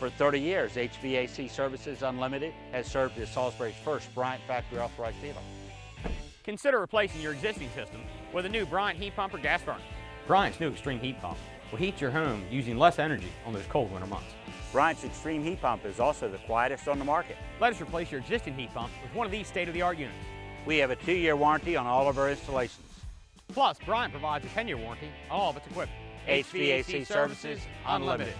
For 30 years, HVAC Services Unlimited has served as Salisbury's first Bryant factory authorized dealer. Consider replacing your existing system with a new Bryant heat pump or gas burner. Bryant's new Extreme Heat Pump will heat your home using less energy on those cold winter months. Bryant's Extreme Heat Pump is also the quietest on the market. Let us replace your existing heat pump with one of these state-of-the-art units. We have a two-year warranty on all of our installations. Plus, Bryant provides a 10-year warranty on all of its equipment. HVAC Services Unlimited.